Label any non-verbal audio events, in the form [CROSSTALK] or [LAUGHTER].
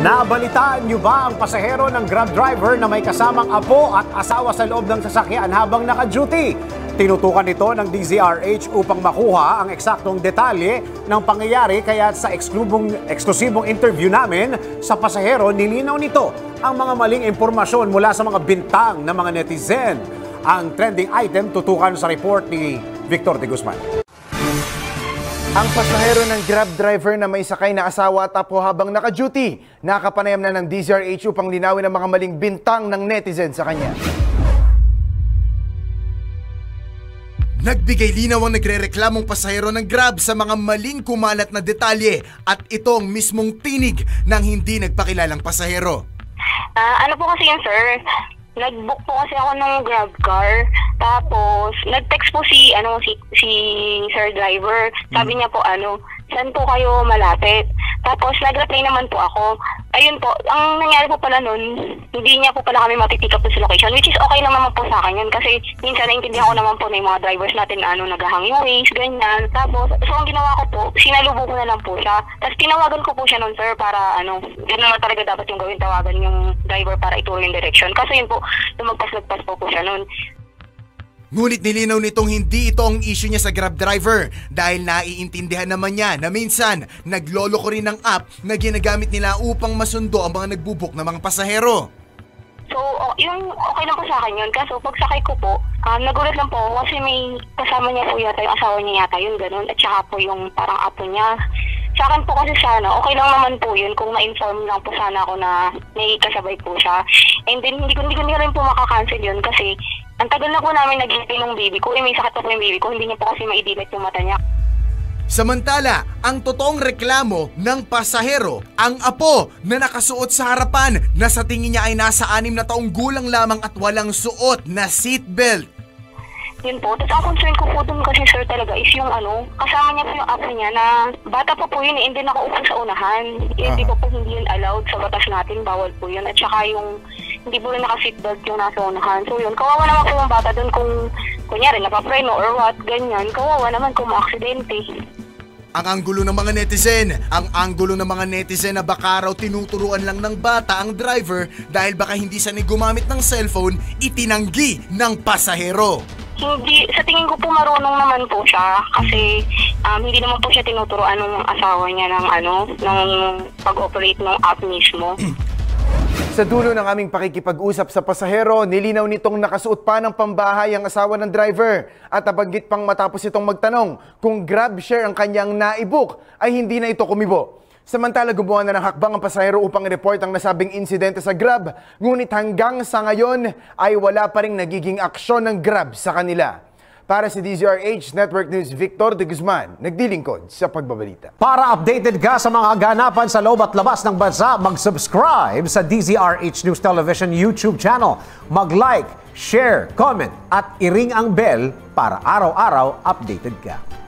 Nabalitaan niyo ba ang pasahero ng Grab driver na may kasamang apo at asawa sa loob ng sasakyan habang naka-duty? Tinutukan ito ng DZRH upang makuha ang eksaktong detalye ng pangyayari kaya sa eksklusibong, interview namin sa pasahero nilinaw nito ang mga maling impormasyon mula sa mga bintang ng mga netizen. Ang trending item tutukan sa report ni Victor de Guzman. Ang pasahero ng Grab driver na may sakay na asawa at apo habang naka-duty, nakapanayam na ng DZRH upang linawin ang mga maling bintang ng netizen sa kanya. Nagbigay linaw ang nagre-reklamong pasahero ng Grab sa mga maling kumalat na detalye at ito ang mismong tinig ng hindi nagpakilalang pasahero. Ah, ano po kasi yun, sir? Nag-book po kasi ako ng Grab car. Tapos, nag-text po si, ano, si, si sir driver. Sabi niya po, ano, saan po kayo malapit? Tapos, nag-reply naman po ako. Ayun po, ang nangyari po pala nun, hindi niya po pala kami matipick up sa location, which is okay naman po sa akin yun. Kasi, minsan naintindihan ko naman po na yung mga drivers natin, ano, naghahanging ways, ganyan. Tapos, so ang ginawa ko po, sinalubo ko na lang po siya. Tapos, tinawagan ko po siya nun, sir, para, ano, yun naman talaga dapat yung gawin, tawagan yung driver para ituro yung direction. Kasi yun po, lumagpas-lagpas po po siya nun. Ngunit nilinaw nitong hindi ito ang issue niya sa Grab driver dahil naiintindihan naman niya na minsan naglolo ko rin ng app na ginagamit nila upang masundo ang mga nagbubuk na mga pasahero. So, yung okay lang po sa akin yun. Kaso, pagsakay ko po, um, nagulat lang po kasi may kasama niya po yata yung asawa niya yata yun, ganun. At saka po yung parang apo niya. Sa akin po kasi sana, okay lang naman po yun kung ma-inform lang po sana ako na may kasabay po siya. And then, hindi ko, hindi ko, hindi ko rin po makakancel yun kasi ang tagal na po namin nag-hintay ng baby ko. Eh, may sakit po yung baby ko. Hindi niya po kasi maidilat yung mata niya. Samantala, ang totoong reklamo ng pasahero, ang apo na nakasuot sa harapan na sa tingin niya ay nasa anim na taong gulang lamang at walang suot na seatbelt. Yun po. Tapos ang concern ko po dun kasi sir talaga is yung ano, kasama niya po yung apo niya na bata pa po yun eh, and then nakaupo sa unahan. Eh, Hindi pa po hindi yun allowed sa batas natin, bawal po yun. At saka yung hindi po rin naka-seatbelt yung nasa unahan. So yun, kawawa naman po yung bata dun kung kunyari napapreno or what, ganyan. Kawawa naman kung maaksidente. Ang anggulo ng mga netizen, ang anggulo ng mga netizen na baka raw tinuturuan lang ng bata ang driver dahil baka hindi sanay gumamit ng cellphone, itinanggi ng pasahero. Hindi, sa tingin ko po marunong naman po siya kasi um, hindi naman po siya tinuturoan ng asawa niya ng ano, ng pag-operate ng app mismo. [CLEARS THROAT] Sa dulo ng aming pakikipag-usap sa pasahero, nilinaw nitong nakasuot pa ng pambahay ang asawa ng driver at nabanggit pang matapos itong magtanong kung grab share ang kanyang naibuk ay hindi na ito kumibo. Samantala gumawa na ng hakbang ang pasahero upang report ang nasabing insidente sa Grab, ngunit hanggang sa ngayon ay wala pa rin nagiging aksyon ng Grab sa kanila. Para sa DZRH Network News, Victor de Guzman, nagdilingkod sa pagbabalita. Para updated ka sa mga ganapan sa loob at labas ng bansa, mag-subscribe sa DZRH News Television YouTube channel. Mag-like, share, comment at iring ang bell para araw-araw updated ka.